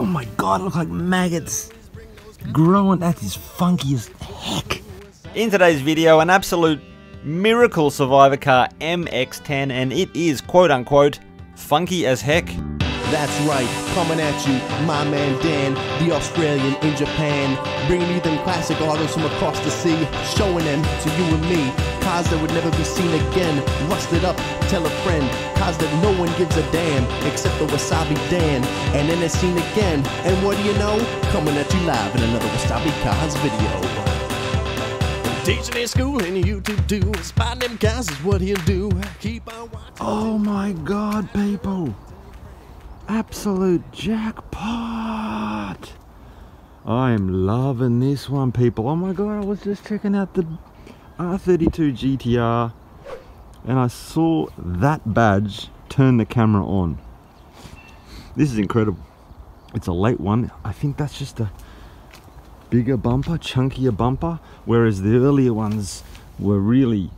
Oh my god, look like maggots growing. That is funky as heck. In today's video, an absolute miracle survivor car MX-10 and it is quote unquote funky as heck. That's right, coming at you, my man Dan, the Australian in Japan, bringing you them classic autos from across the sea, showing them to you and me, cars that would never be seen again, rusted up, tell a friend, cars that no one gives a damn, except the Wasabi Dan, and then it's seen again, and what do you know, coming at you live in another Wasabi Cars video. Teaching in school and YouTube too, spotting them guys is what he'll do, keep on watching. Oh my god, people. Absolute jackpot. I am loving this one, people. Oh my god, I was just checking out the R32 GTR and I saw that badge turn the camera on. This is incredible. It's a late one. I think that's just a bigger bumper, chunkier bumper, whereas the earlier ones were really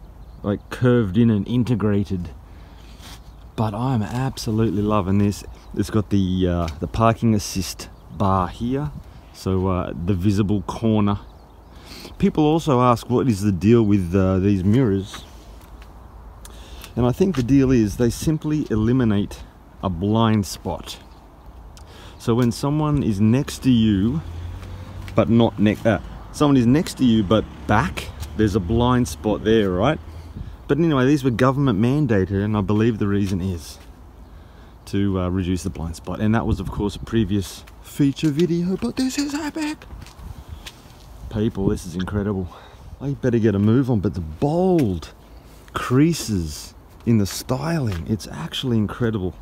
like curved in and integrated. But I'm absolutely loving this. It's got the uh, the parking assist bar here, so uh, the visible corner. People also ask what is the deal with uh, these mirrors, and I think the deal is they simply eliminate a blind spot. So when someone is next to you, but not next, uh, someone is next to you but back, there's a blind spot there, right? But anyway, these were government mandated, and I believe the reason is to uh, reduce the blind spot. And that was, of course, a previous feature video, but this is epic. People, this is incredible. I better get a move on, but the bold creases in the styling, it's actually incredible.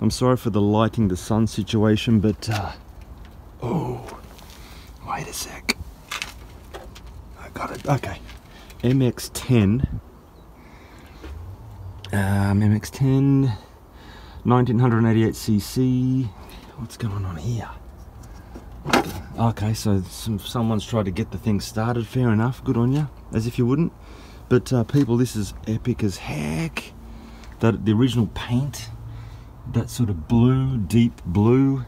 I'm sorry for the lighting the sun situation, but uh, oh, wait a sec. I got it. Okay, MX10. Um, MX10 1988cc. What's going on here? Okay, so some, someone's tried to get the thing started. Fair enough. Good on you. As if you wouldn't. But uh, people, this is epic as heck. That the original paint, that sort of blue, deep blue.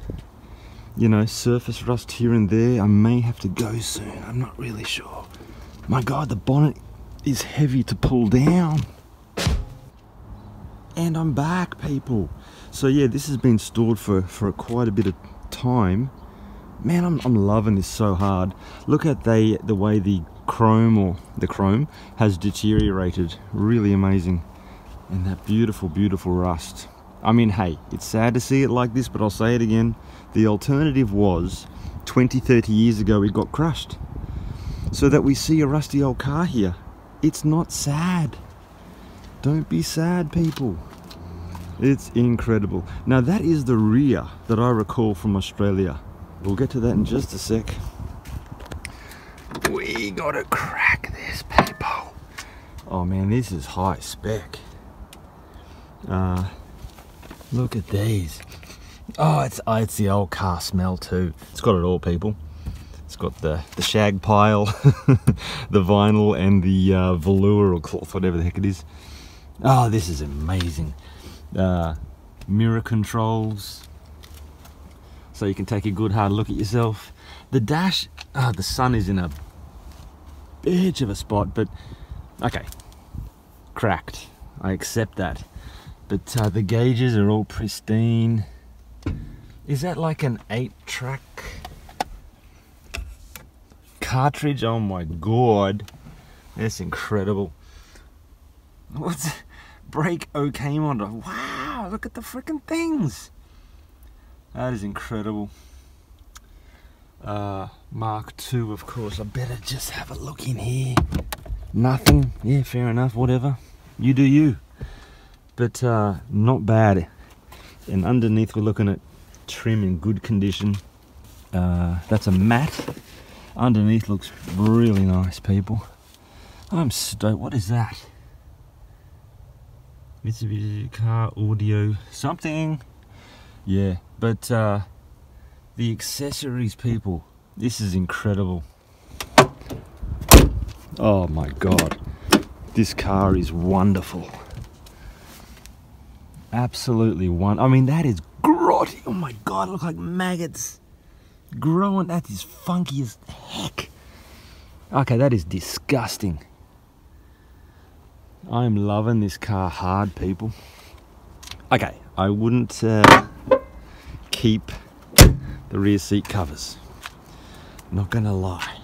You know, surface rust here and there. I may have to go soon. I'm not really sure. My God, the bonnet is heavy to pull down and I'm back people. So yeah this has been stored for for quite a bit of time. Man I'm, I'm loving this so hard. Look at the the way the chrome or the chrome has deteriorated. Really amazing. And that beautiful beautiful rust. I mean hey it's sad to see it like this but I'll say it again. The alternative was 20 30 years ago it got crushed. So that we see a rusty old car here it's not sad don't be sad, people. It's incredible. Now, that is the rear that I recall from Australia. We'll get to that in just a sec. We gotta crack this, people. Oh man, this is high spec. Uh, look at these. Oh, it's oh, it's the old car smell too. It's got it all, people. It's got the, the shag pile, the vinyl, and the uh, velour or cloth, whatever the heck it is. Oh, this is amazing. Uh, mirror controls. So you can take a good hard look at yourself. The dash, oh, the sun is in a bitch of a spot, but okay. Cracked. I accept that. But uh, the gauges are all pristine. Is that like an eight track cartridge? Oh my god. That's incredible. What's brake okay monitor. Wow, look at the freaking things. That is incredible. Uh, Mark II, of course. I better just have a look in here. Nothing. Yeah, fair enough. Whatever. You do you. But uh, not bad. And underneath, we're looking at trim in good condition. Uh, that's a matte. Underneath looks really nice, people. I'm stoked. What is that? Mitsubishi car audio something yeah but uh, the accessories people this is incredible oh my god this car is wonderful absolutely one I mean that is grotty. Oh my god, look like maggots growing. That is funky as heck. Okay, that is disgusting. I'm loving this car hard, people. Okay, I wouldn't uh, keep the rear seat covers. Not gonna lie.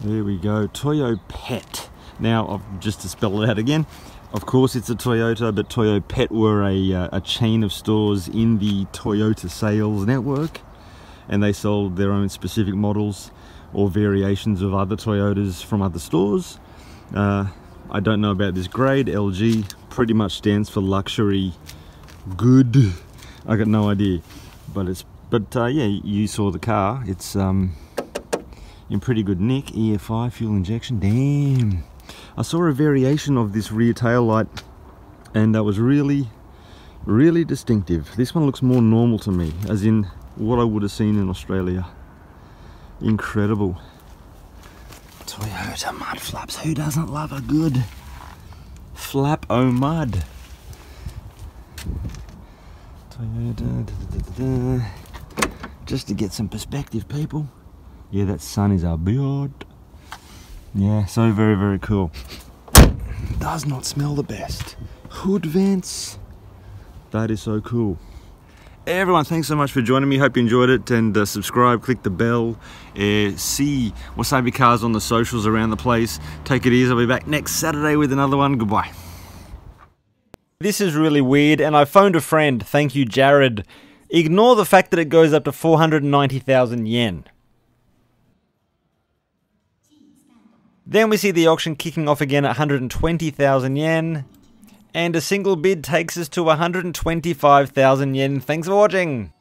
There we go, Toyo Pet. Now, just to spell it out again, of course it's a Toyota, but Toyopet were a, uh, a chain of stores in the Toyota sales network, and they sold their own specific models or variations of other Toyotas from other stores. Uh, I don't know about this grade, LG pretty much stands for luxury good. I got no idea, but it's but uh, yeah, you saw the car. It's um, in pretty good nick. EFI fuel injection. Damn. I saw a variation of this rear tail light, and that was really, really distinctive. This one looks more normal to me, as in what I would have seen in Australia. Incredible. Toyota mud flaps. Who doesn't love a good flap o mud? Toyota. Da, da, da, Just to get some perspective, people. Yeah, that sun is our beard. Yeah, so very, very cool. Does not smell the best. Hood vents. That is so cool. Everyone, thanks so much for joining me. Hope you enjoyed it. And uh, subscribe, click the bell. Uh, see Wasabi Cars on the socials around the place. Take it easy. I'll be back next Saturday with another one. Goodbye. This is really weird, and I phoned a friend. Thank you, Jared. Ignore the fact that it goes up to 490,000 yen. Then we see the auction kicking off again at 120,000 yen. And a single bid takes us to 125,000 yen. Thanks for watching.